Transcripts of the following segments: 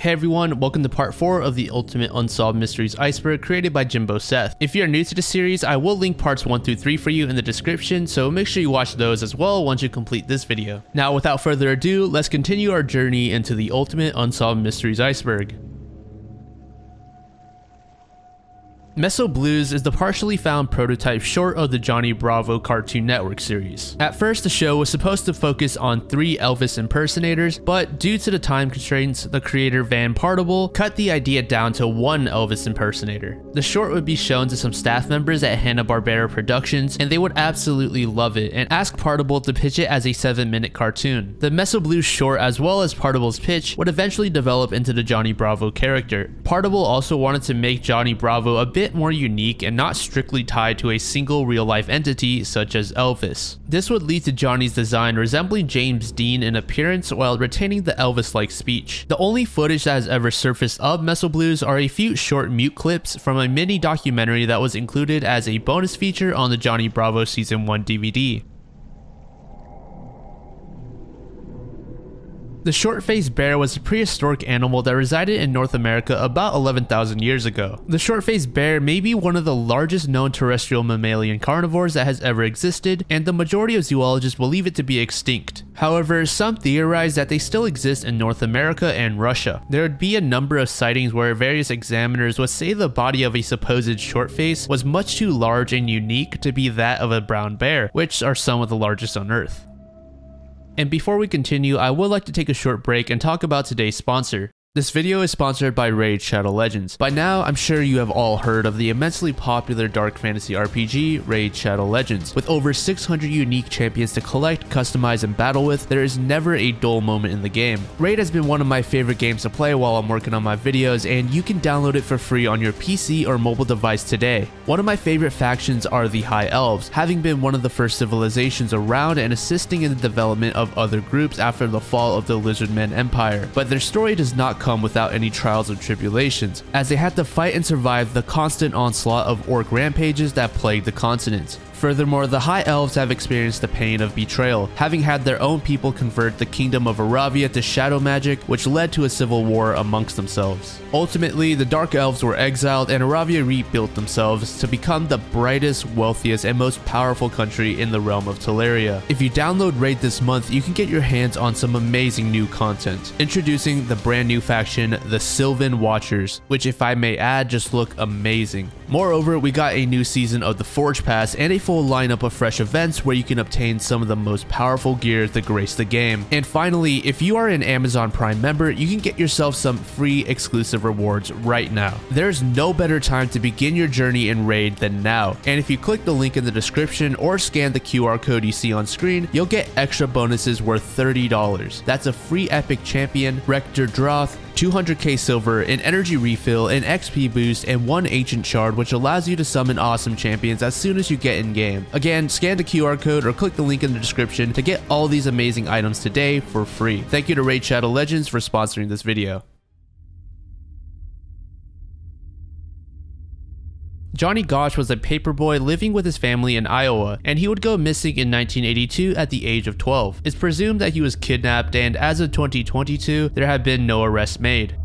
Hey everyone, welcome to part 4 of the Ultimate Unsolved Mysteries Iceberg created by Jimbo Seth. If you're new to the series, I will link parts 1 through 3 for you in the description, so make sure you watch those as well once you complete this video. Now without further ado, let's continue our journey into the Ultimate Unsolved Mysteries Iceberg. Mess O' Blues is the partially found prototype short of the Johnny Bravo Cartoon Network series. At first, the show was supposed to focus on three Elvis impersonators, but due to the time constraints, the creator Van Partible cut the idea down to one Elvis impersonator. The short would be shown to some staff members at Hanna-Barbera Productions, and they would absolutely love it and ask Partible to pitch it as a 7-minute cartoon. The Mess O' Blues short, as well as Partible's pitch, would eventually develop into the Johnny Bravo character. Partible also wanted to make Johnny Bravo a bit more unique and not strictly tied to a single real life entity such as Elvis. This would lead to Johnny's design resembling James Dean in appearance while retaining the Elvis like speech. The only footage that has ever surfaced of Mess O' Blues are a few short mute clips from a mini documentary that was included as a bonus feature on the Johnny Bravo Season 1 DVD. The short-faced bear was a prehistoric animal that resided in North America about 11,000 years ago. The short-faced bear may be one of the largest known terrestrial mammalian carnivores that has ever existed, and the majority of zoologists believe it to be extinct. However, some theorize that they still exist in North America and Russia. There would be a number of sightings where various examiners would say the body of a supposed short-face was much too large and unique to be that of a brown bear, which are some of the largest on Earth. And before we continue, I would like to take a short break and talk about today's sponsor. This video is sponsored by Raid Shadow Legends. By now, I'm sure you have all heard of the immensely popular dark fantasy RPG, Raid Shadow Legends. With over 600 unique champions to collect, customize, and battle with, there is never a dull moment in the game. Raid has been one of my favorite games to play while I'm working on my videos, and you can download it for free on your PC or mobile device today. One of my favorite factions are the High Elves, having been one of the first civilizations around and assisting in the development of other groups after the fall of the Lizardmen Empire. But their story does not come without any trials or tribulations, as they had to fight and survive the constant onslaught of orc rampages that plagued the continent. Furthermore, the High Elves have experienced the pain of betrayal, having had their own people convert the kingdom of Aravia to shadow magic, which led to a civil war amongst themselves. Ultimately, the Dark Elves were exiled and Aravia rebuilt themselves to become the brightest, wealthiest, and most powerful country in the realm of Teleria. If you download Raid this month, you can get your hands on some amazing new content. Introducing the brand new faction, the Sylvan Watchers, which if I may add, just look amazing. Moreover, we got a new season of the Forge Pass and a full lineup of fresh events where you can obtain some of the most powerful gear that grace the game. And finally, if you are an Amazon Prime member, you can get yourself some free exclusive rewards right now. There's no better time to begin your journey in Raid than now. And if you click the link in the description or scan the QR code you see on screen, you'll get extra bonuses worth $30. That's a free epic champion, Rector Droth, 200k silver, an energy refill, an XP boost, and one ancient shard which allows you to summon awesome champions as soon as you get in game. Again, scan the QR code or click the link in the description to get all these amazing items today for free. Thank you to Raid Shadow Legends for sponsoring this video. Johnny Gosch was a paperboy living with his family in Iowa, and he would go missing in 1982 at the age of 12. It's presumed that he was kidnapped, and as of 2022, there have been no arrests made.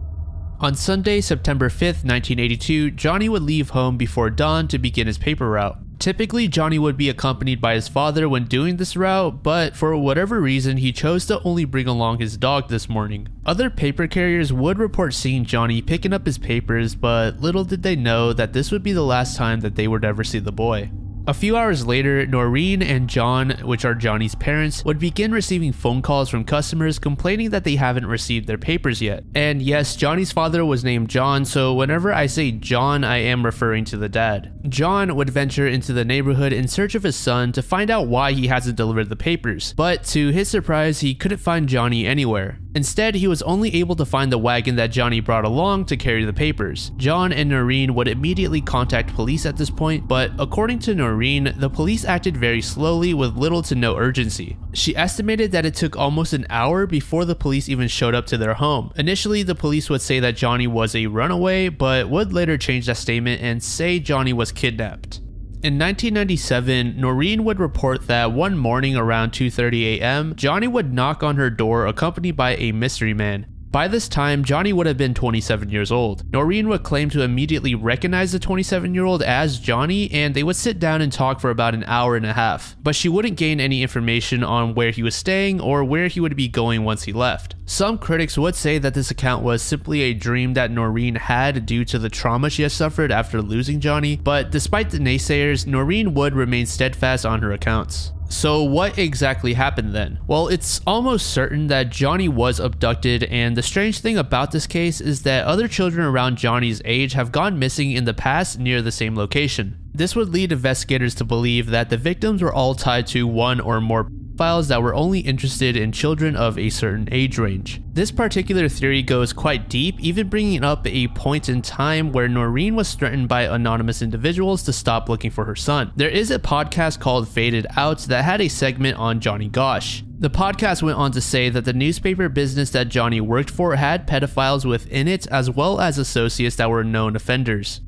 On Sunday, September 5th, 1982, Johnny would leave home before dawn to begin his paper route. Typically, Johnny would be accompanied by his father when doing this route, but for whatever reason, he chose to only bring along his dog this morning. Other paper carriers would report seeing Johnny picking up his papers, but little did they know that this would be the last time that they would ever see the boy. A few hours later, Noreen and John, which are Johnny's parents, would begin receiving phone calls from customers complaining that they haven't received their papers yet. And yes, Johnny's father was named John, so whenever I say John, I am referring to the dad. John would venture into the neighborhood in search of his son to find out why he hasn't delivered the papers, but to his surprise, he couldn't find Johnny anywhere. Instead, he was only able to find the wagon that Johnny brought along to carry the papers. John and Noreen would immediately contact police at this point, but according to Noreen, the police acted very slowly with little to no urgency. She estimated that it took almost an hour before the police even showed up to their home. Initially, the police would say that Johnny was a runaway, but would later change that statement and say Johnny was kidnapped. In 1997, Noreen would report that one morning around 2:30 a.m., Johnny would knock on her door accompanied by a mystery man. By this time, Johnny would have been 27 years old. Noreen would claim to immediately recognize the 27 year old as Johnny, and they would sit down and talk for about an hour and a half, but she wouldn't gain any information on where he was staying or where he would be going once he left. Some critics would say that this account was simply a dream that Noreen had due to the trauma she has suffered after losing Johnny, but despite the naysayers, Noreen would remain steadfast on her accounts. So, what exactly happened then? Well, it's almost certain that Johnny was abducted, and the strange thing about this case is that other children around Johnny's age have gone missing in the past near the same location. This would lead investigators to believe that the victims were all tied to one or more files that were only interested in children of a certain age range. This particular theory goes quite deep, even bringing up a point in time where Noreen was threatened by anonymous individuals to stop looking for her son. There is a podcast called Faded Out that had a segment on Johnny Gosch. The podcast went on to say that the newspaper business that Johnny worked for had pedophiles within it as well as associates that were known offenders.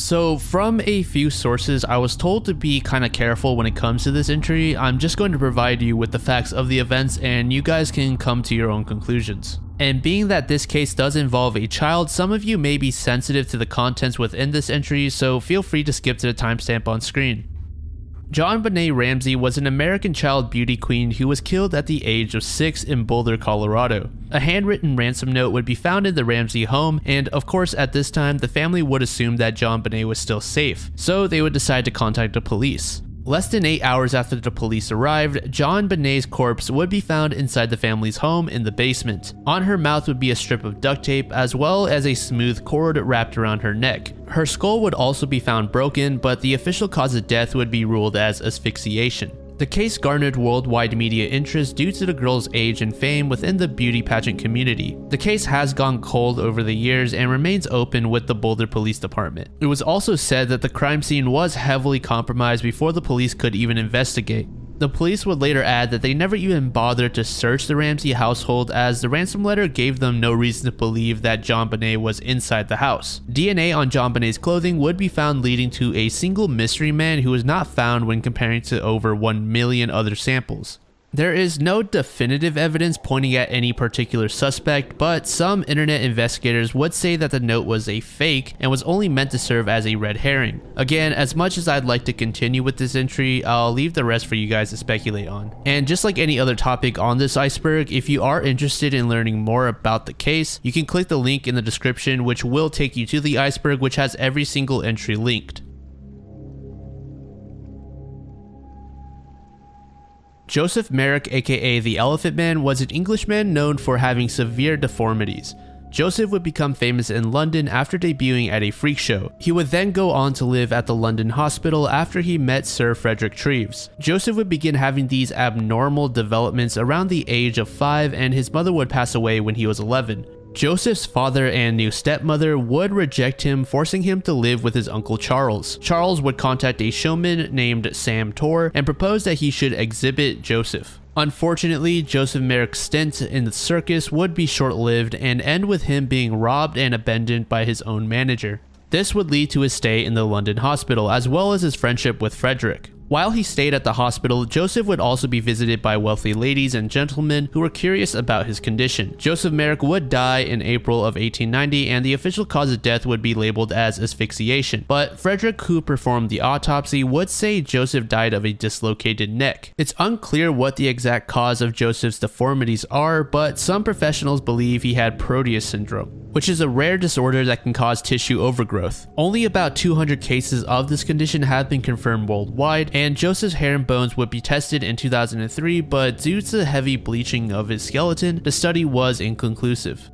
So, from a few sources, I was told to be kind of careful when it comes to this entry. I'm just going to provide you with the facts of the events and you guys can come to your own conclusions. And being that this case does involve a child, some of you may be sensitive to the contents within this entry, so feel free to skip to the timestamp on screen. JonBenét Ramsey was an American child beauty queen who was killed at the age of 6 in Boulder, Colorado. A handwritten ransom note would be found in the Ramsey home, and of course at this time the family would assume that JonBenét was still safe, so they would decide to contact the police. Less than 8 hours after the police arrived, JonBenét's corpse would be found inside the family's home in the basement. On her mouth would be a strip of duct tape as well as a smooth cord wrapped around her neck. Her skull would also be found broken, but the official cause of death would be ruled as asphyxiation. The case garnered worldwide media interest due to the girl's age and fame within the beauty pageant community. The case has gone cold over the years and remains open with the Boulder Police Department. It was also said that the crime scene was heavily compromised before the police could even investigate. The police would later add that they never even bothered to search the Ramsey household as the ransom letter gave them no reason to believe that JonBenét was inside the house. DNA on JonBenét's clothing would be found leading to a single mystery man who was not found when comparing to over 1 million other samples. There is no definitive evidence pointing at any particular suspect, but some internet investigators would say that the note was a fake and was only meant to serve as a red herring. Again, as much as I'd like to continue with this entry, I'll leave the rest for you guys to speculate on. And just like any other topic on this iceberg, if you are interested in learning more about the case, you can click the link in the description which will take you to the iceberg which has every single entry linked. Joseph Merrick, aka the Elephant Man, was an Englishman known for having severe deformities. Joseph would become famous in London after debuting at a freak show. He would then go on to live at the London Hospital after he met Sir Frederick Treves. Joseph would begin having these abnormal developments around the age of 5 and his mother would pass away when he was 11. Joseph's father and new stepmother would reject him, forcing him to live with his uncle Charles. Charles would contact a showman named Sam Torr and propose that he should exhibit Joseph. Unfortunately, Joseph Merrick's stint in the circus would be short-lived and end with him being robbed and abandoned by his own manager. This would lead to his stay in the London hospital as well as his friendship with Frederick. While he stayed at the hospital, Joseph would also be visited by wealthy ladies and gentlemen who were curious about his condition. Joseph Merrick would die in April of 1890 and the official cause of death would be labeled as asphyxiation, but Frederick who performed the autopsy would say Joseph died of a dislocated neck. It's unclear what the exact cause of Joseph's deformities are, but some professionals believe he had Proteus syndrome which is a rare disorder that can cause tissue overgrowth. Only about 200 cases of this condition have been confirmed worldwide, and Joseph's hair and bones would be tested in 2003, but due to the heavy bleaching of his skeleton, the study was inconclusive.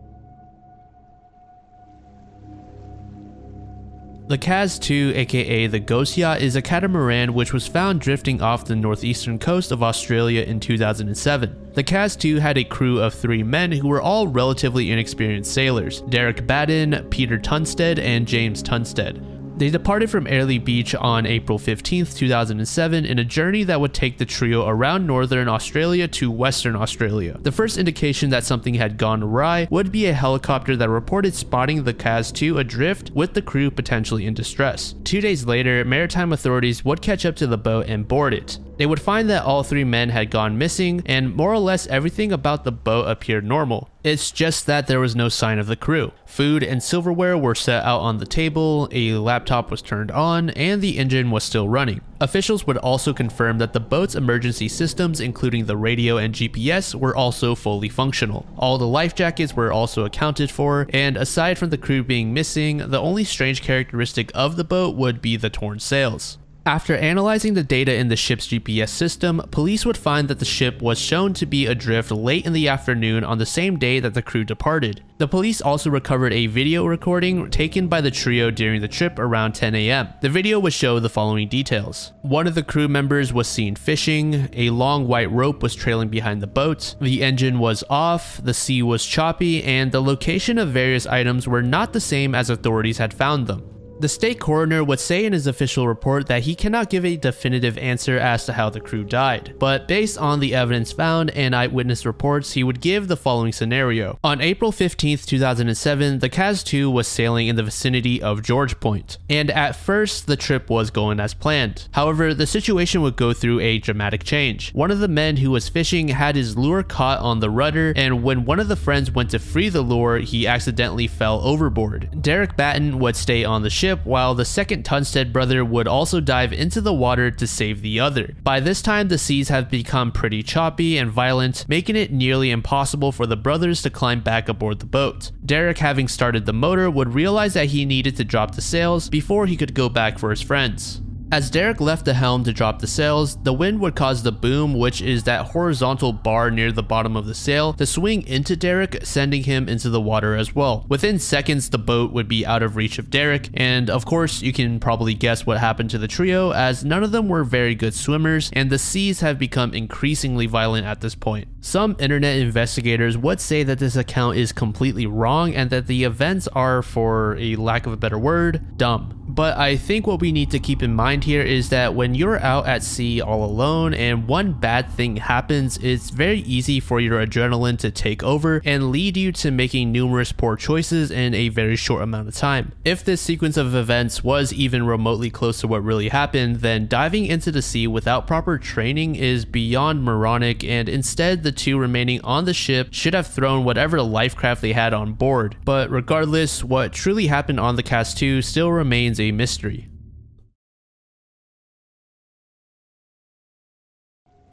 The Kaz 2, aka the Ghost Yacht, is a catamaran which was found drifting off the northeastern coast of Australia in 2007. The Kaz 2 had a crew of three men who were all relatively inexperienced sailors, Derek Batten, Peter Tunstead, and James Tunstead. They departed from Airlie Beach on April 15, 2007 in a journey that would take the trio around northern Australia to western Australia. The first indication that something had gone awry would be a helicopter that reported spotting the Kaz 2 adrift with the crew potentially in distress. Two days later, maritime authorities would catch up to the boat and board it. They would find that all three men had gone missing, and more or less everything about the boat appeared normal. It's just that there was no sign of the crew. Food and silverware were set out on the table, a laptop was turned on, and the engine was still running. Officials would also confirm that the boat's emergency systems, including the radio and GPS, were also fully functional. All the life jackets were also accounted for, and aside from the crew being missing, the only strange characteristic of the boat would be the torn sails. After analyzing the data in the ship's GPS system, police would find that the ship was shown to be adrift late in the afternoon on the same day that the crew departed. The police also recovered a video recording taken by the trio during the trip around 10 a.m. The video would show the following details. One of the crew members was seen fishing, a long white rope was trailing behind the boat, the engine was off, the sea was choppy, and the location of various items were not the same as authorities had found them. The state coroner would say in his official report that he cannot give a definitive answer as to how the crew died, but based on the evidence found and eyewitness reports, he would give the following scenario. On April 15, 2007, the Kaz 2 was sailing in the vicinity of George Point, and at first the trip was going as planned. However, the situation would go through a dramatic change. One of the men who was fishing had his lure caught on the rudder, and when one of the friends went to free the lure, he accidentally fell overboard. Derek Batten would stay on the ship ship, while the second Tunstead brother would also dive into the water to save the other. By this time, the seas have become pretty choppy and violent, making it nearly impossible for the brothers to climb back aboard the boat. Derek, having started the motor, would realize that he needed to drop the sails before he could go back for his friends. As Derek left the helm to drop the sails, the wind would cause the boom, which is that horizontal bar near the bottom of the sail, to swing into Derek, sending him into the water as well. Within seconds, the boat would be out of reach of Derek, and of course, you can probably guess what happened to the trio, as none of them were very good swimmers, and the seas have become increasingly violent at this point. Some internet investigators would say that this account is completely wrong and that the events are, for a lack of a better word, dumb. But I think what we need to keep in mind here is that when you're out at sea all alone and one bad thing happens, it's very easy for your adrenaline to take over and lead you to making numerous poor choices in a very short amount of time. If this sequence of events was even remotely close to what really happened, then diving into the sea without proper training is beyond moronic and instead the two remaining on the ship should have thrown whatever lifecraft they had on board. But regardless, what truly happened on the Kaz 2 still remains a mystery.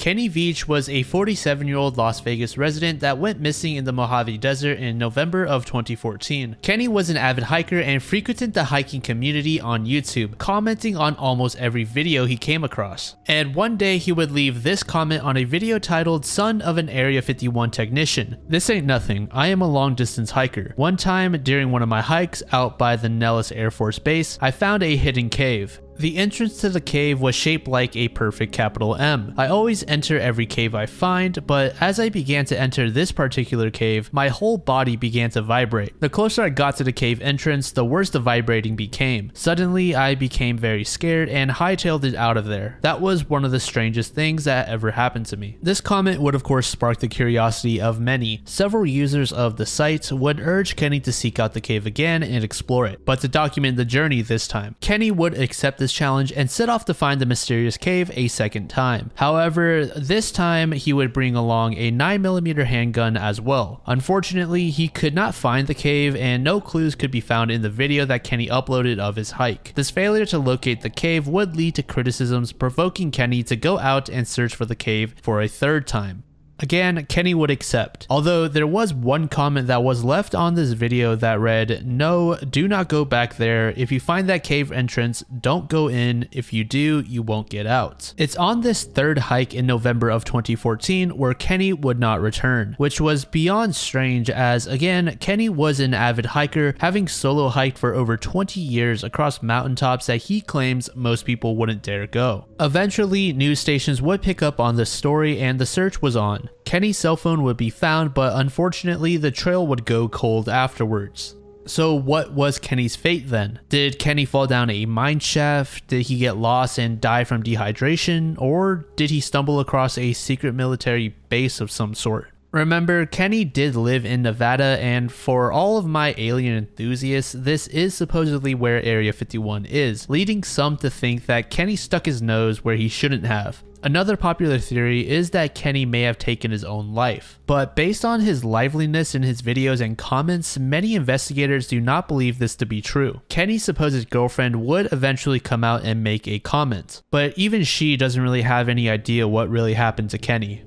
Kenny Veach was a 47 year old Las Vegas resident that went missing in the Mojave Desert in November of 2014. Kenny was an avid hiker and frequented the hiking community on YouTube, commenting on almost every video he came across. And one day he would leave this comment on a video titled Son of an Area 51 Technician. This ain't nothing, I am a long distance hiker. One time during one of my hikes out by the Nellis Air Force Base, I found a hidden cave. The entrance to the cave was shaped like a perfect capital M. I always enter every cave I find, but as I began to enter this particular cave, my whole body began to vibrate. The closer I got to the cave entrance, the worse the vibrating became. Suddenly, I became very scared and hightailed it out of there. That was one of the strangest things that ever happened to me. This comment would of course spark the curiosity of many. Several users of the site would urge Kenny to seek out the cave again and explore it, but to document the journey this time. Kenny would accept this challenge and set off to find the mysterious cave a second time. However, this time he would bring along a 9mm handgun as well. Unfortunately, he could not find the cave and no clues could be found in the video that Kenny uploaded of his hike. This failure to locate the cave would lead to criticisms provoking Kenny to go out and search for the cave for a third time. Again, Kenny would accept. Although there was one comment that was left on this video that read, No, do not go back there. If you find that cave entrance, don't go in. If you do, you won't get out. It's on this third hike in November of 2014 where Kenny would not return, which was beyond strange as, again, Kenny was an avid hiker, having solo hiked for over 20 years across mountaintops that he claims most people wouldn't dare go. Eventually, news stations would pick up on this story and the search was on. Kenny's cell phone would be found, but unfortunately, the trail would go cold afterwards. So, what was Kenny's fate then? Did Kenny fall down a mine shaft? Did he get lost and die from dehydration? Or did he stumble across a secret military base of some sort? Remember, Kenny did live in Nevada, and for all of my alien enthusiasts, this is supposedly where Area 51 is, leading some to think that Kenny stuck his nose where he shouldn't have. Another popular theory is that Kenny may have taken his own life, but based on his liveliness in his videos and comments, many investigators do not believe this to be true. Kenny's supposed girlfriend would eventually come out and make a comment, but even she doesn't really have any idea what really happened to Kenny.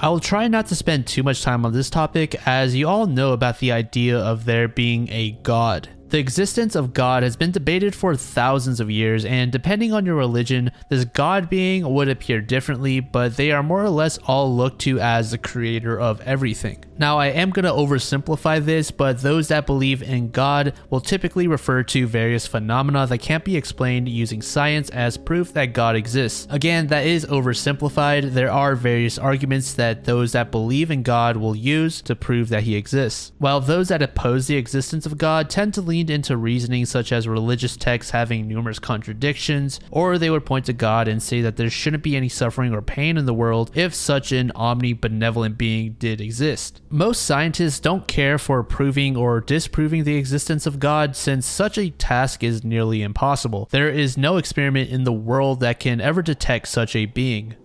I will try not to spend too much time on this topic as you all know about the idea of there being a god. The existence of God has been debated for thousands of years, and depending on your religion, this God being would appear differently, but they are more or less all looked to as the creator of everything. Now, I am going to oversimplify this, but those that believe in God will typically refer to various phenomena that can't be explained using science as proof that God exists. Again, that is oversimplified. There are various arguments that those that believe in God will use to prove that he exists, while those that oppose the existence of God tend to lean into reasoning such as religious texts having numerous contradictions, or they would point to God and say that there shouldn't be any suffering or pain in the world if such an omnibenevolent being did exist. Most scientists don't care for proving or disproving the existence of God since such a task is nearly impossible. There is no experiment in the world that can ever detect such a being.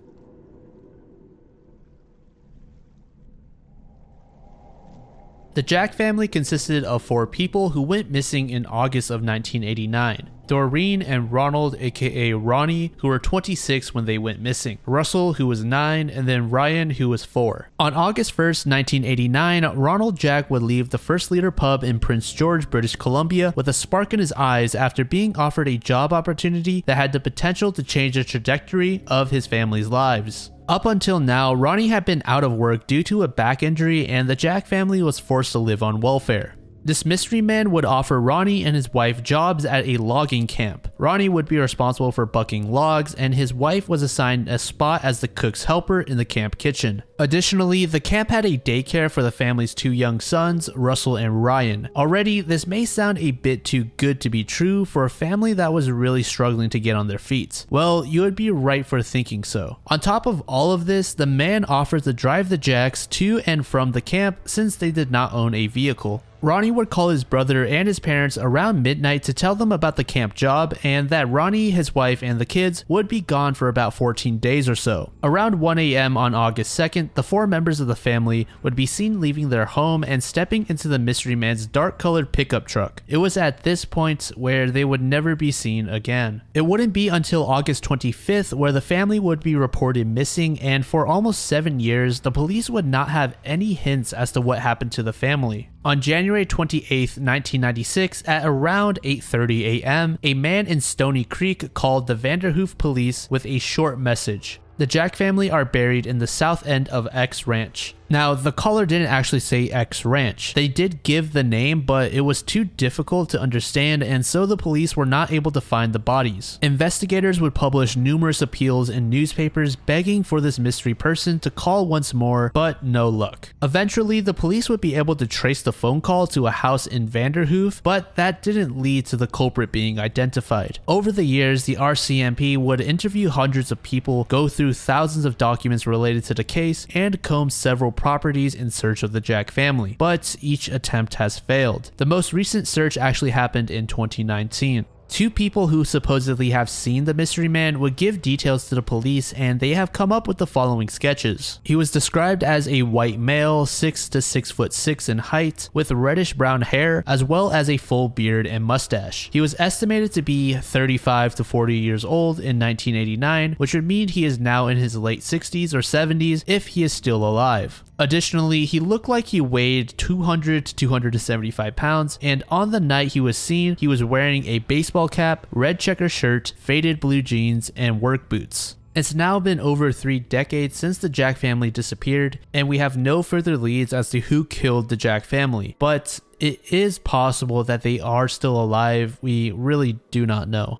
The Jack family consisted of four people who went missing in August of 1989. Doreen and Ronald, aka Ronnie, who were 26 when they went missing, Russell, who was 9, and then Ryan, who was 4. On August 1st, 1989, Ronald Jack would leave the First Leader pub in Prince George, British Columbia, with a spark in his eyes after being offered a job opportunity that had the potential to change the trajectory of his family's lives. Up until now, Ronnie had been out of work due to a back injury, and the Jack family was forced to live on welfare. This mystery man would offer Ronnie and his wife jobs at a logging camp. Ronnie would be responsible for bucking logs, and his wife was assigned a spot as the cook's helper in the camp kitchen. Additionally, the camp had a daycare for the family's two young sons, Russell and Ryan. Already, this may sound a bit too good to be true for a family that was really struggling to get on their feet. Well, you would be right for thinking so. On top of all of this, the man offered to drive the Jacks to and from the camp since they did not own a vehicle. Ronnie would call his brother and his parents around midnight to tell them about the camp job and that Ronnie, his wife, and the kids would be gone for about 14 days or so. Around 1 a.m. on August 2nd, the four members of the family would be seen leaving their home and stepping into the mystery man's dark colored pickup truck. It was at this point where they would never be seen again. It wouldn't be until August 25th where the family would be reported missing, and for almost seven years, the police would not have any hints as to what happened to the family. On January 28, 1996, at around 8:30 a.m., a man in Stony Creek called the Vanderhoof police with a short message. The Jack family are buried in the south end of X Ranch. Now, the caller didn't actually say X Ranch. They did give the name, but it was too difficult to understand, and so the police were not able to find the bodies. Investigators would publish numerous appeals in newspapers begging for this mystery person to call once more, but no luck. Eventually, the police would be able to trace the phone call to a house in Vanderhoof, but that didn't lead to the culprit being identified. Over the years, the RCMP would interview hundreds of people, go through thousands of documents related to the case, and comb several properties in search of the Jack family, but each attempt has failed. The most recent search actually happened in 2019. Two people who supposedly have seen the mystery man would give details to the police and they have come up with the following sketches. He was described as a white male, 6 to 6 foot 6 in height, with reddish brown hair, as well as a full beard and mustache. He was estimated to be 35 to 40 years old in 1989, which would mean he is now in his late 60s or 70s if he is still alive. Additionally, he looked like he weighed 200 to 275 pounds, and on the night he was seen, he was wearing a baseball cap, red checker shirt, faded blue jeans, and work boots. It's now been over three decades since the Jack family disappeared, and we have no further leads as to who killed the Jack family. But it is possible that they are still alive. We really do not know.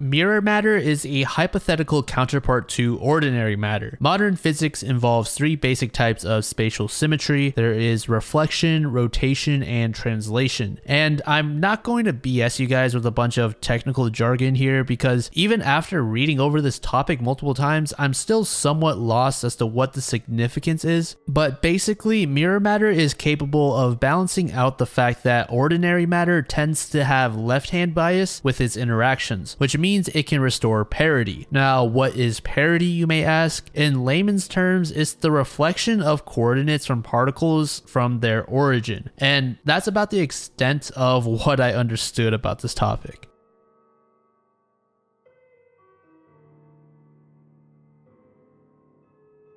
Mirror matter is a hypothetical counterpart to ordinary matter. Modern physics involves three basic types of spatial symmetry. There is reflection, rotation, and translation. And I'm not going to BS you guys with a bunch of technical jargon here because even after reading over this topic multiple times, I'm still somewhat lost as to what the significance is. But basically, mirror matter is capable of balancing out the fact that ordinary matter tends to have left-hand bias with its interactions, which means means it can restore parity. Now, what is parity, you may ask? In layman's terms, it's the reflection of coordinates from particles from their origin. And that's about the extent of what I understood about this topic.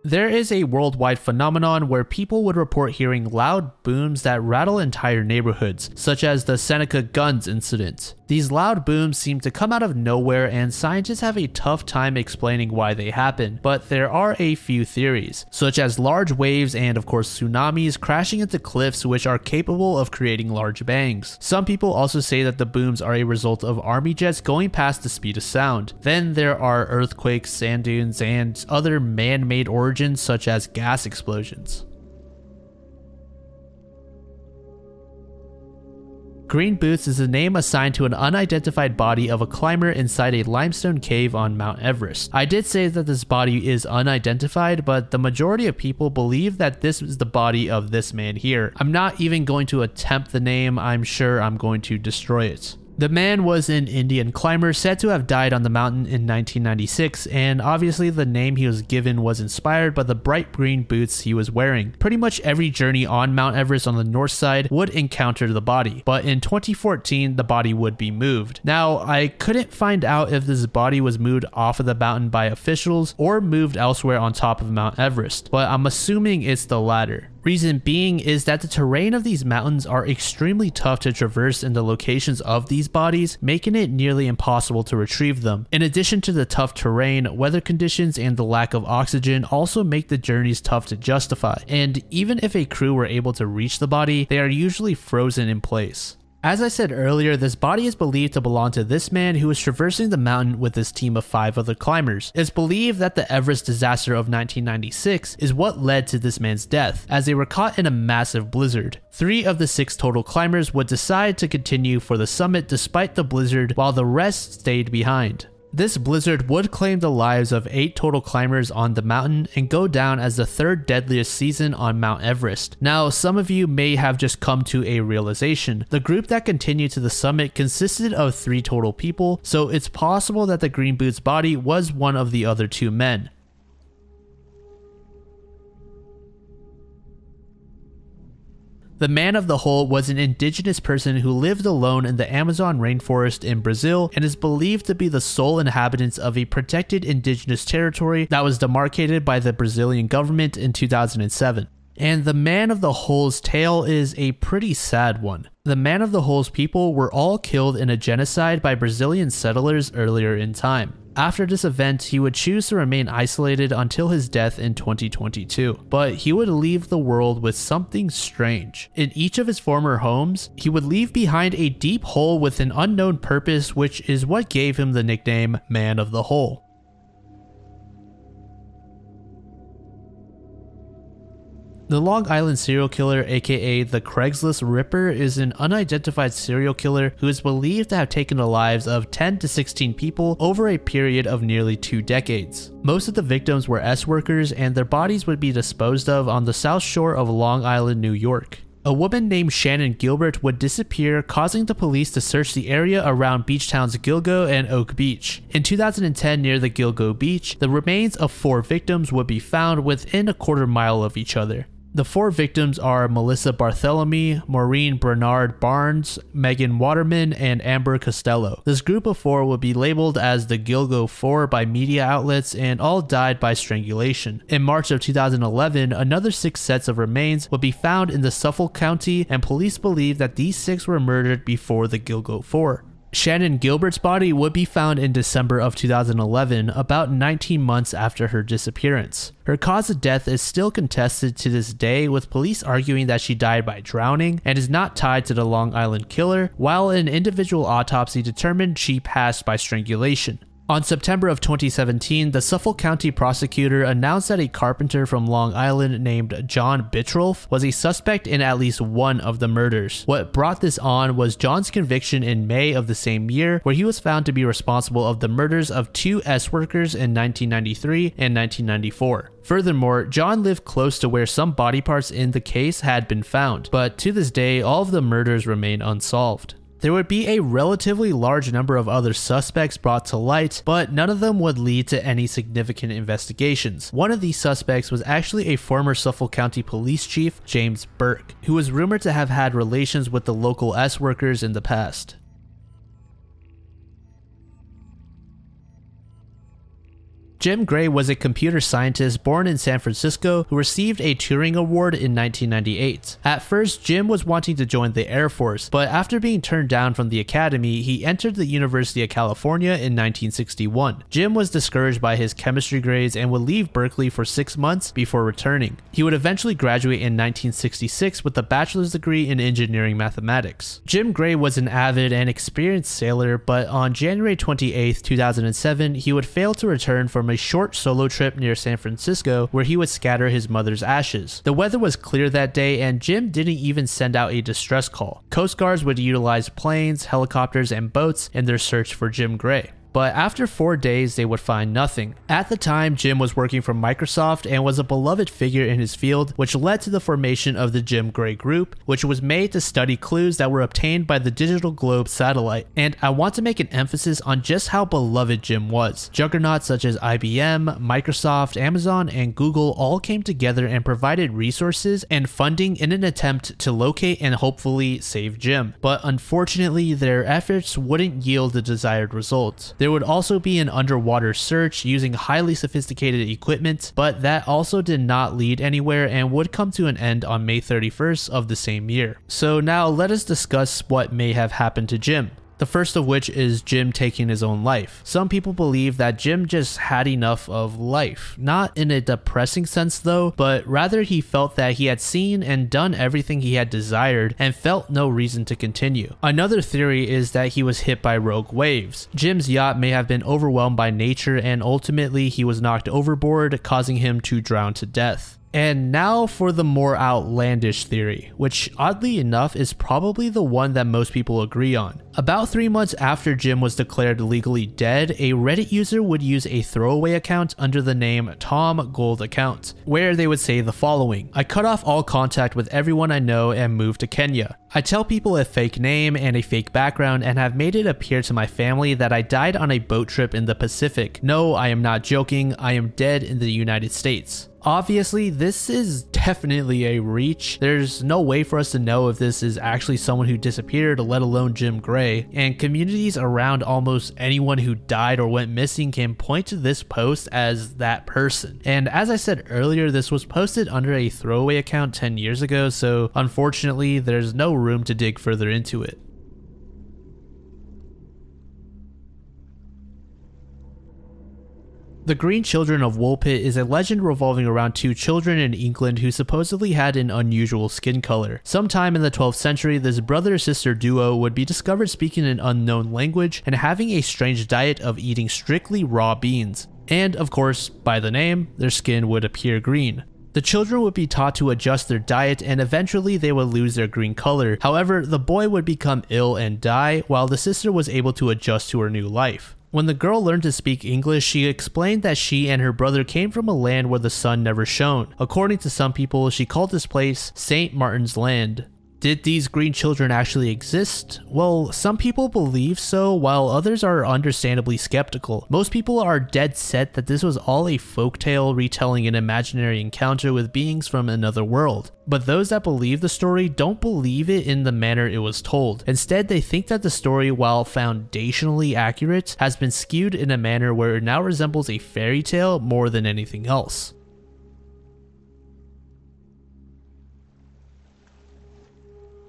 There is a worldwide phenomenon where people would report hearing loud booms that rattle entire neighborhoods, such as the Seneca Guns incident. These loud booms seem to come out of nowhere and scientists have a tough time explaining why they happen, but there are a few theories, such as large waves and of course tsunamis crashing into cliffs which are capable of creating large bangs. Some people also say that the booms are a result of army jets going past the speed of sound. Then there are earthquakes, sand dunes, and other man-made origins such as gas explosions. Green Boots is a name assigned to an unidentified body of a climber inside a limestone cave on Mount Everest. I did say that this body is unidentified, but the majority of people believe that this is the body of this man here. I'm not even going to attempt the name, I'm sure I'm going to destroy it. The man was an Indian climber said to have died on the mountain in 1996, and obviously the name he was given was inspired by the bright green boots he was wearing. Pretty much every journey on Mount Everest on the north side would encounter the body, but in 2014 the body would be moved. Now, I couldn't find out if this body was moved off of the mountain by officials or moved elsewhere on top of Mount Everest, but I'm assuming it's the latter. Reason being is that the terrain of these mountains are extremely tough to traverse in the locations of these bodies, making it nearly impossible to retrieve them. In addition to the tough terrain, weather conditions and the lack of oxygen also make the journeys tough to justify, and even if a crew were able to reach the body, they are usually frozen in place. As I said earlier, this body is believed to belong to this man who was traversing the mountain with his team of five other climbers. It's believed that the Everest disaster of 1996 is what led to this man's death, as they were caught in a massive blizzard. Three of the six total climbers would decide to continue for the summit despite the blizzard, while the rest stayed behind. This blizzard would claim the lives of 8 total climbers on the mountain and go down as the third deadliest season on Mount Everest. Now, some of you may have just come to a realization. The group that continued to the summit consisted of 3 total people, so it's possible that the Green Boots body was one of the other two men. The man of the hole was an indigenous person who lived alone in the Amazon rainforest in Brazil and is believed to be the sole inhabitants of a protected indigenous territory that was demarcated by the Brazilian government in 2007. And the Man of the Hole's tale is a pretty sad one. The Man of the Hole's people were all killed in a genocide by Brazilian settlers earlier in time. After this event, he would choose to remain isolated until his death in 2022, but he would leave the world with something strange. In each of his former homes, he would leave behind a deep hole with an unknown purpose, which is what gave him the nickname Man of the Hole. The Long Island serial killer, aka the Craigslist Ripper, is an unidentified serial killer who is believed to have taken the lives of 10 to 16 people over a period of nearly two decades. Most of the victims were S workers, and their bodies would be disposed of on the south shore of Long Island, New York. A woman named Shannan Gilbert would disappear, causing the police to search the area around beach towns Gilgo and Oak Beach. In 2010, near the Gilgo Beach, the remains of four victims would be found within a quarter mile of each other. The four victims are Melissa Barthelemy, Maureen Brainard-Barnes, Megan Waterman, and Amber Costello. This group of four would be labeled as the Gilgo Four by media outlets and all died by strangulation. In March of 2011, another six sets of remains would be found in the Suffolk County, and police believe that these six were murdered before the Gilgo Four. Shannan Gilbert's body would be found in December of 2011, about 19 months after her disappearance. Her cause of death is still contested to this day, with police arguing that she died by drowning and is not tied to the Long Island killer, while an individual autopsy determined she passed by strangulation. On September of 2017, the Suffolk County prosecutor announced that a carpenter from Long Island named John Bittrolff was a suspect in at least one of the murders. What brought this on was John's conviction in May of the same year, where he was found to be responsible of the murders of two S workers in 1993 and 1994. Furthermore, John lived close to where some body parts in the case had been found, but to this day, all of the murders remain unsolved. There would be a relatively large number of other suspects brought to light, but none of them would lead to any significant investigations. One of these suspects was actually a former Suffolk County Police Chief, James Burke, who was rumored to have had relations with the local S workers in the past. Jim Gray was a computer scientist born in San Francisco who received a Turing Award in 1998. At first, Jim was wanting to join the Air Force, but after being turned down from the academy, he entered the University of California in 1961. Jim was discouraged by his chemistry grades and would leave Berkeley for six months before returning. He would eventually graduate in 1966 with a bachelor's degree in engineering mathematics. Jim Gray was an avid and experienced sailor, but on January 28, 2007, he would fail to return from a short solo trip near San Francisco where he would scatter his mother's ashes. The weather was clear that day and Jim didn't even send out a distress call. Coast Guards would utilize planes, helicopters, and boats in their search for Jim Gray but after four days, they would find nothing. At the time, Jim was working for Microsoft and was a beloved figure in his field, which led to the formation of the Jim Gray Group, which was made to study clues that were obtained by the Digital Globe satellite. And I want to make an emphasis on just how beloved Jim was. Juggernauts such as IBM, Microsoft, Amazon, and Google all came together and provided resources and funding in an attempt to locate and hopefully save Jim. But unfortunately, their efforts wouldn't yield the desired results. There would also be an underwater search using highly sophisticated equipment, but that also did not lead anywhere and would come to an end on May 31st of the same year. So now let us discuss what may have happened to Jim the first of which is Jim taking his own life. Some people believe that Jim just had enough of life, not in a depressing sense though, but rather he felt that he had seen and done everything he had desired and felt no reason to continue. Another theory is that he was hit by rogue waves. Jim's yacht may have been overwhelmed by nature and ultimately he was knocked overboard, causing him to drown to death. And now for the more outlandish theory, which oddly enough is probably the one that most people agree on. About three months after Jim was declared legally dead, a Reddit user would use a throwaway account under the name Tom Gold Account, where they would say the following I cut off all contact with everyone I know and moved to Kenya. I tell people a fake name and a fake background and have made it appear to my family that I died on a boat trip in the Pacific. No, I am not joking, I am dead in the United States. Obviously, this is definitely a reach. There's no way for us to know if this is actually someone who disappeared, let alone Jim Gray. And communities around almost anyone who died or went missing can point to this post as that person. And as I said earlier, this was posted under a throwaway account 10 years ago, so unfortunately, there's no room to dig further into it. The Green Children of Woolpit is a legend revolving around two children in England who supposedly had an unusual skin color. Sometime in the 12th century, this brother-sister duo would be discovered speaking an unknown language and having a strange diet of eating strictly raw beans. And of course, by the name, their skin would appear green. The children would be taught to adjust their diet and eventually they would lose their green color. However, the boy would become ill and die while the sister was able to adjust to her new life. When the girl learned to speak English, she explained that she and her brother came from a land where the sun never shone. According to some people, she called this place St. Martin's Land. Did these green children actually exist? Well, some people believe so, while others are understandably skeptical. Most people are dead set that this was all a folktale retelling an imaginary encounter with beings from another world. But those that believe the story don't believe it in the manner it was told. Instead, they think that the story, while foundationally accurate, has been skewed in a manner where it now resembles a fairy tale more than anything else.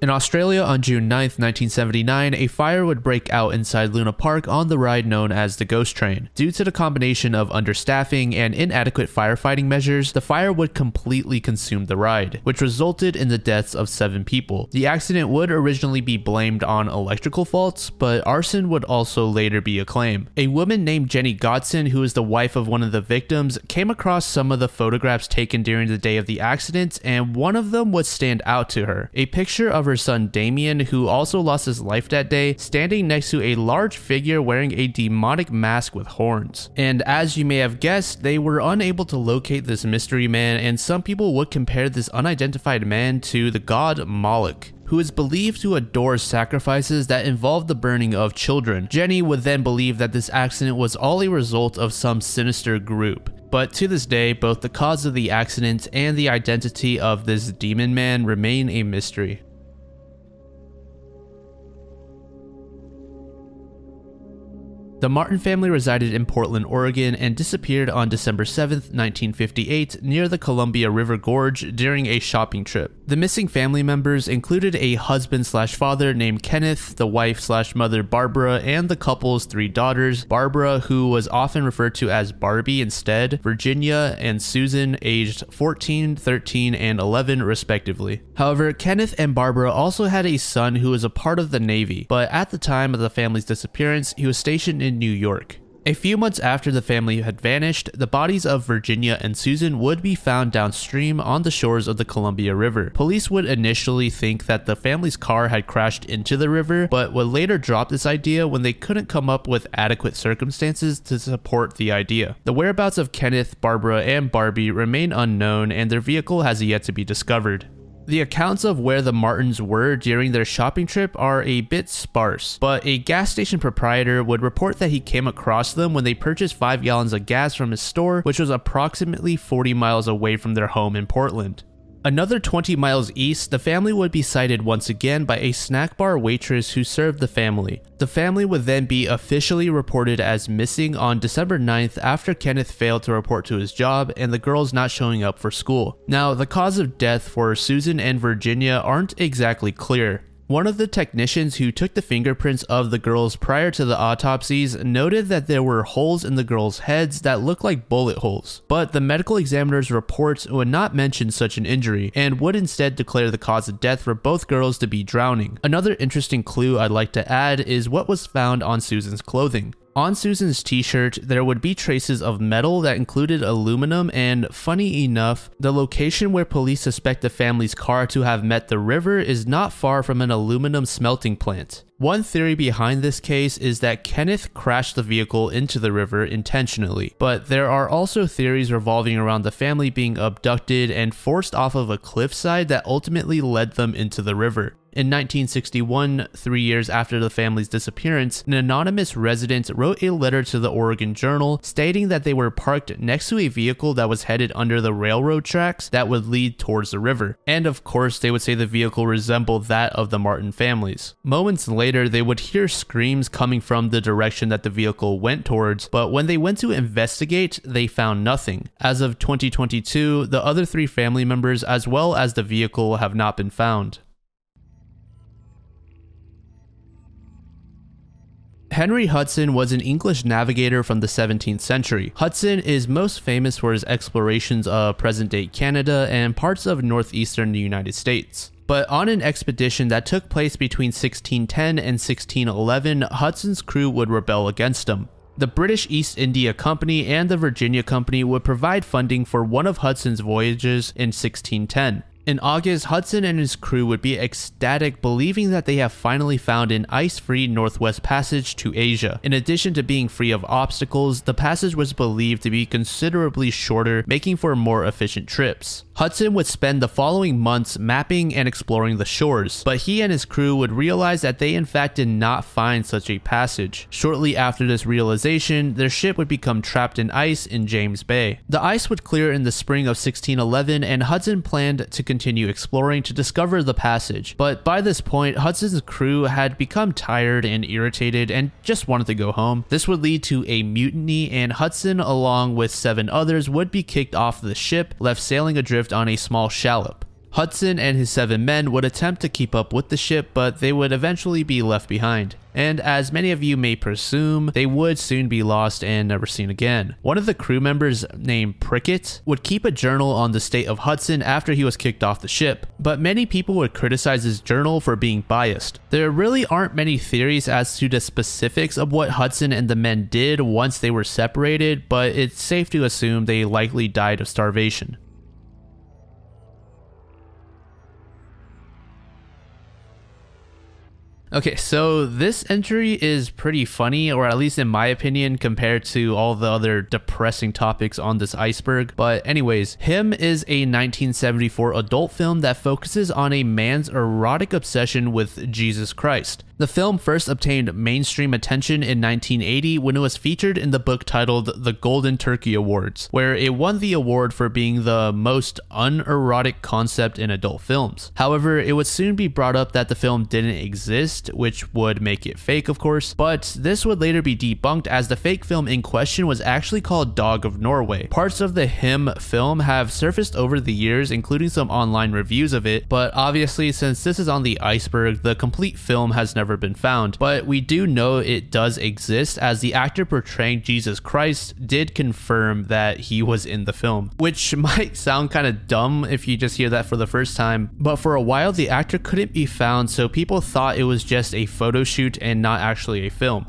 In Australia on June 9, 1979, a fire would break out inside Luna Park on the ride known as the Ghost Train. Due to the combination of understaffing and inadequate firefighting measures, the fire would completely consume the ride, which resulted in the deaths of seven people. The accident would originally be blamed on electrical faults, but arson would also later be a claim. A woman named Jenny Godson, who is the wife of one of the victims, came across some of the photographs taken during the day of the accident, and one of them would stand out to her. A picture of her her son Damien, who also lost his life that day, standing next to a large figure wearing a demonic mask with horns. And as you may have guessed, they were unable to locate this mystery man, and some people would compare this unidentified man to the god Moloch who is believed to adore sacrifices that involve the burning of children. Jenny would then believe that this accident was all a result of some sinister group. But to this day, both the cause of the accident and the identity of this demon man remain a mystery. The Martin family resided in Portland, Oregon and disappeared on December 7, 1958 near the Columbia River Gorge during a shopping trip. The missing family members included a husband slash father named Kenneth, the wife slash mother Barbara, and the couple's three daughters, Barbara, who was often referred to as Barbie instead, Virginia, and Susan, aged 14, 13, and 11 respectively. However, Kenneth and Barbara also had a son who was a part of the Navy, but at the time of the family's disappearance, he was stationed in in New York. A few months after the family had vanished, the bodies of Virginia and Susan would be found downstream on the shores of the Columbia River. Police would initially think that the family's car had crashed into the river, but would later drop this idea when they couldn't come up with adequate circumstances to support the idea. The whereabouts of Kenneth, Barbara, and Barbie remain unknown, and their vehicle has yet to be discovered. The accounts of where the Martins were during their shopping trip are a bit sparse, but a gas station proprietor would report that he came across them when they purchased 5 gallons of gas from his store, which was approximately 40 miles away from their home in Portland. Another 20 miles east, the family would be sighted once again by a snack bar waitress who served the family. The family would then be officially reported as missing on December 9th after Kenneth failed to report to his job and the girls not showing up for school. Now, the cause of death for Susan and Virginia aren't exactly clear. One of the technicians who took the fingerprints of the girls prior to the autopsies noted that there were holes in the girls' heads that looked like bullet holes, but the medical examiner's reports would not mention such an injury and would instead declare the cause of death for both girls to be drowning. Another interesting clue I'd like to add is what was found on Susan's clothing. On Susan's t-shirt, there would be traces of metal that included aluminum and, funny enough, the location where police suspect the family's car to have met the river is not far from an aluminum smelting plant. One theory behind this case is that Kenneth crashed the vehicle into the river intentionally, but there are also theories revolving around the family being abducted and forced off of a cliffside that ultimately led them into the river. In 1961, three years after the family's disappearance, an anonymous resident wrote a letter to the Oregon Journal stating that they were parked next to a vehicle that was headed under the railroad tracks that would lead towards the river. And of course, they would say the vehicle resembled that of the Martin families. Moments later, they would hear screams coming from the direction that the vehicle went towards, but when they went to investigate, they found nothing. As of 2022, the other three family members as well as the vehicle have not been found. Henry Hudson was an English navigator from the 17th century. Hudson is most famous for his explorations of present-day Canada and parts of northeastern United States. But on an expedition that took place between 1610 and 1611, Hudson's crew would rebel against him. The British East India Company and the Virginia Company would provide funding for one of Hudson's voyages in 1610. In August, Hudson and his crew would be ecstatic, believing that they have finally found an ice-free northwest passage to Asia. In addition to being free of obstacles, the passage was believed to be considerably shorter, making for more efficient trips. Hudson would spend the following months mapping and exploring the shores, but he and his crew would realize that they in fact did not find such a passage. Shortly after this realization, their ship would become trapped in ice in James Bay. The ice would clear in the spring of 1611 and Hudson planned to continue exploring to discover the passage, but by this point, Hudson's crew had become tired and irritated and just wanted to go home. This would lead to a mutiny and Hudson along with seven others would be kicked off the ship, left sailing adrift on a small shallop. Hudson and his seven men would attempt to keep up with the ship, but they would eventually be left behind and as many of you may presume, they would soon be lost and never seen again. One of the crew members named Prickett would keep a journal on the state of Hudson after he was kicked off the ship, but many people would criticize his journal for being biased. There really aren't many theories as to the specifics of what Hudson and the men did once they were separated, but it's safe to assume they likely died of starvation. Okay, so this entry is pretty funny, or at least in my opinion, compared to all the other depressing topics on this iceberg. But, anyways, Him is a 1974 adult film that focuses on a man's erotic obsession with Jesus Christ. The film first obtained mainstream attention in 1980 when it was featured in the book titled The Golden Turkey Awards, where it won the award for being the most unerotic concept in adult films. However, it would soon be brought up that the film didn't exist, which would make it fake, of course, but this would later be debunked as the fake film in question was actually called Dog of Norway. Parts of the Him film have surfaced over the years, including some online reviews of it, but obviously, since this is on the iceberg, the complete film has never been found, but we do know it does exist as the actor portraying Jesus Christ did confirm that he was in the film, which might sound kind of dumb if you just hear that for the first time, but for a while the actor couldn't be found so people thought it was just a photo shoot and not actually a film.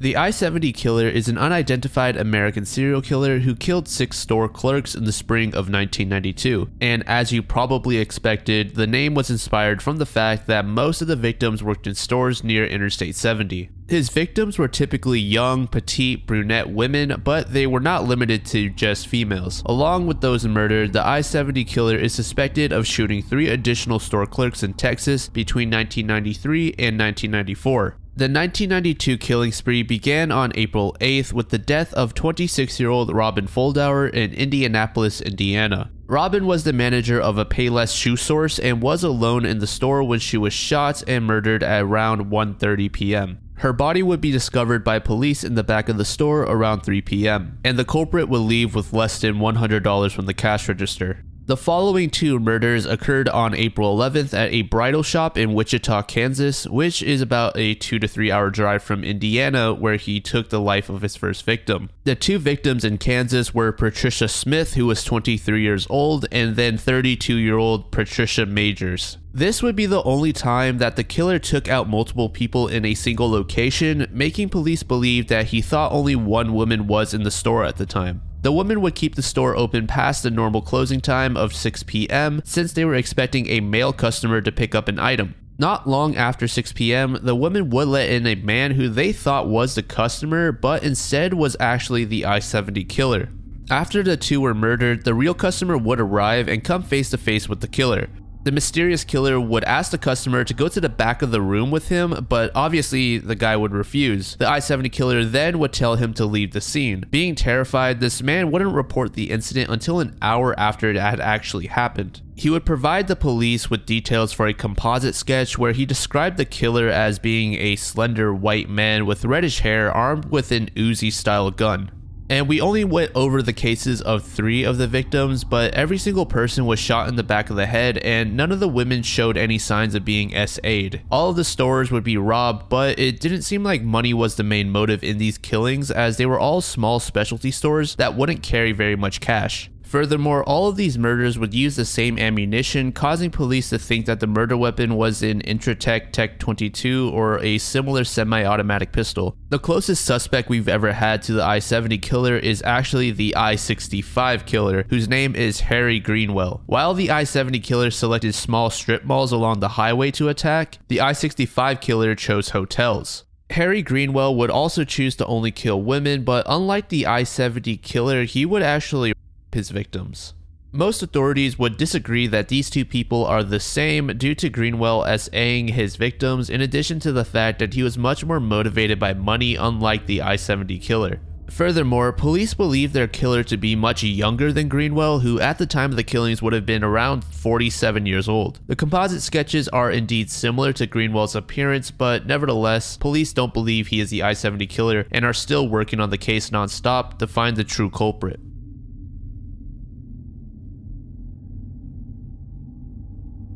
The I 70 killer is an unidentified American serial killer who killed six store clerks in the spring of 1992. And as you probably expected, the name was inspired from the fact that most of the victims worked in stores near Interstate 70. His victims were typically young, petite, brunette women, but they were not limited to just females. Along with those murdered, the I 70 killer is suspected of shooting three additional store clerks in Texas between 1993 and 1994. The 1992 killing spree began on April 8th with the death of 26 year old Robin Fuldauer in Indianapolis, Indiana. Robin was the manager of a Payless shoe source and was alone in the store when she was shot and murdered at around 1:30 p.m. Her body would be discovered by police in the back of the store around 3 p.m., and the culprit would leave with less than $100 from the cash register. The following two murders occurred on April 11th at a bridal shop in Wichita, Kansas, which is about a two to three hour drive from Indiana, where he took the life of his first victim. The two victims in Kansas were Patricia Smith, who was 23 years old, and then 32 year old Patricia Magers. This would be the only time that the killer took out multiple people in a single location, making police believe that he thought only one woman was in the store at the time. The woman would keep the store open past the normal closing time of 6 p.m. since they were expecting a male customer to pick up an item. Not long after 6 p.m., the woman would let in a man who they thought was the customer, but instead was actually the I 70 killer. After the two were murdered, the real customer would arrive and come face to face with the killer. The mysterious killer would ask the customer to go to the back of the room with him, but obviously the guy would refuse. The I 70 killer then would tell him to leave the scene. Being terrified, this man wouldn't report the incident until an hour after it had actually happened. He would provide the police with details for a composite sketch where he described the killer as being a slender white man with reddish hair armed with an Uzi style gun. And we only went over the cases of three of the victims, but every single person was shot in the back of the head, and none of the women showed any signs of being SA'd. All of the stores would be robbed, but it didn't seem like money was the main motive in these killings, as they were all small specialty stores that wouldn't carry very much cash. Furthermore, all of these murders would use the same ammunition, causing police to think that the murder weapon was an Intratec Tech 22 or a similar semi-automatic pistol. The closest suspect we've ever had to the I-70 killer is actually the I-65 killer, whose name is Harry Greenwell. While the I-70 killer selected small strip malls along the highway to attack, the I-65 killer chose hotels. Harry Greenwell would also choose to only kill women, but unlike the I 70 killer, he would actually his victims. Most authorities would disagree that these two people are the same due to Greenwell SAing his victims, in addition to the fact that he was much more motivated by money, unlike the I 70 killer. Furthermore, police believe their killer to be much younger than Greenwell, who at the time of the killings would have been around 47 years old. The composite sketches are indeed similar to Greenwell's appearance, but nevertheless, police don't believe he is the I 70 killer and are still working on the case non-stop to find the true culprit.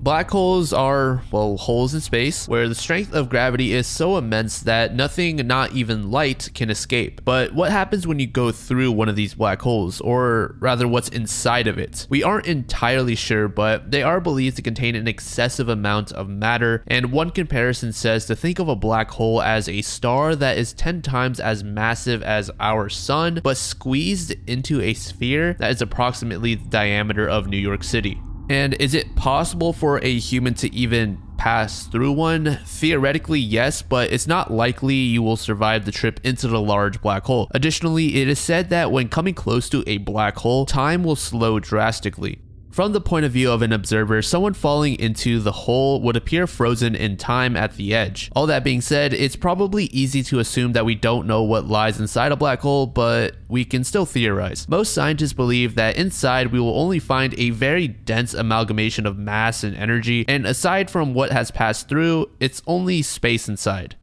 Black holes are, well, holes in space where the strength of gravity is so immense that nothing, not even light, can escape. But what happens when you go through one of these black holes, or rather what's inside of it? We aren't entirely sure, but they are believed to contain an excessive amount of matter, and one comparison says to think of a black hole as a star that is 10 times as massive as our sun, but squeezed into a sphere that is approximately the diameter of New York City. And is it possible for a human to even pass through one? Theoretically, yes, but it's not likely you will survive the trip into the large black hole. Additionally, it is said that when coming close to a black hole, time will slow drastically. From the point of view of an observer, someone falling into the hole would appear frozen in time at the edge. All that being said, it's probably easy to assume that we don't know what lies inside a black hole, but we can still theorize. Most scientists believe that inside we will only find a very dense amalgamation of mass and energy, and aside from what has passed through, it's only space inside.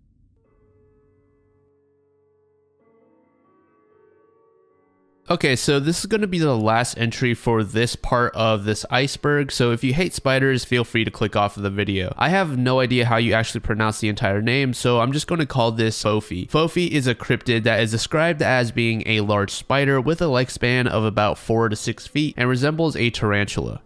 Okay, so this is going to be the last entry for this part of this iceberg, so if you hate spiders, feel free to click off of the video. I have no idea how you actually pronounce the entire name, so I'm just going to call this Fofi. Fofi is a cryptid that is described as being a large spider with a lifespan of about 4 to 6 feet and resembles a tarantula.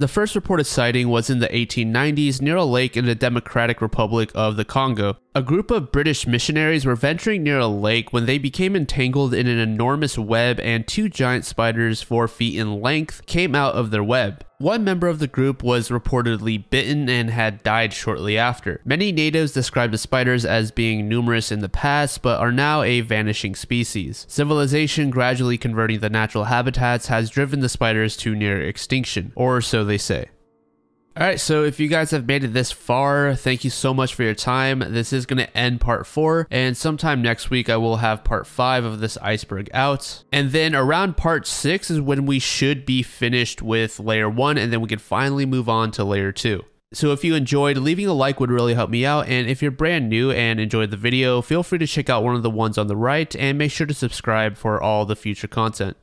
The first reported sighting was in the 1890s near a lake in the Democratic Republic of the Congo. A group of British missionaries were venturing near a lake when they became entangled in an enormous web and two giant spiders 4 feet in length came out of their web. One member of the group was reportedly bitten and had died shortly after. Many natives describe the spiders as being numerous in the past, but are now a vanishing species. Civilization gradually converting the natural habitats has driven the spiders to near extinction, or so they say. Alright, so if you guys have made it this far, thank you so much for your time. This is going to end part 4, and sometime next week I will have part 5 of this iceberg out. And then around part 6 is when we should be finished with layer 1, and then we can finally move on to layer 2. So if you enjoyed, leaving a like would really help me out, and if you're brand new and enjoyed the video, feel free to check out one of the ones on the right, and make sure to subscribe for all the future content.